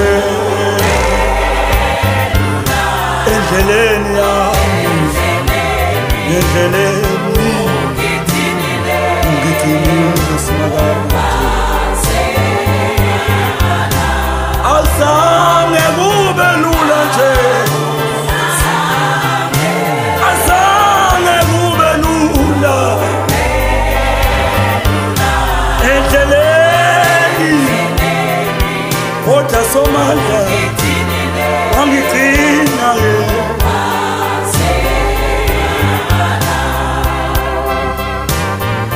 yüzü Ezelin ya Ezelin kodwa somandla wangigcina yena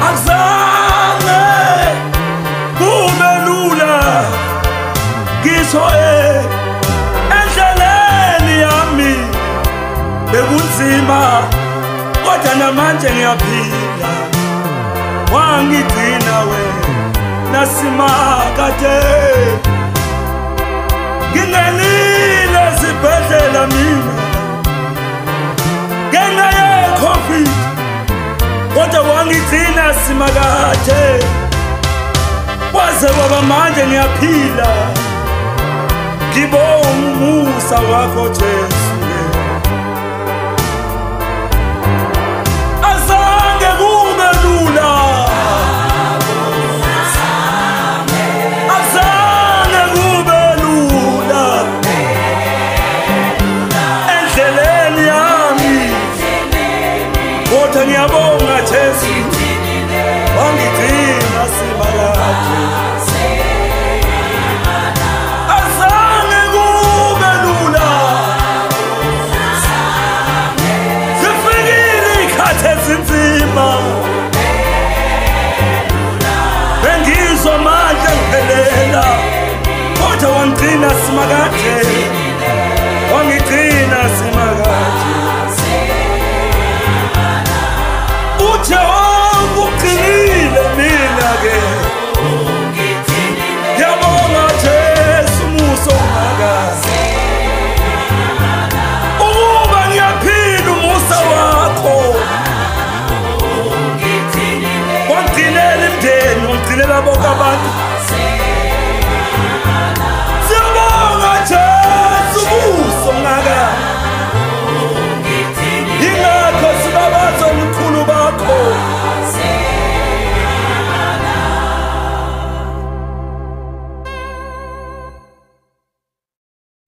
azange kube lula ngisho endleleni yami bekunzima kodwa namanje ngiyaphila. Wangigcina wena nasimakade ngingenile esibhedlela mina. Ngenxa ye-covid kodwa wangigcina simakade. Kwaze kwaba manje ngiyaphila. Ngibonga umusa wakho jesu. Ngiyabonga jesu. Wangigcina simakade azange kube lula. Zifikile iy'khathi ezinzima. Bengizwa manje ngiphelela. Kodwa wangigcina simakade Achterbahn.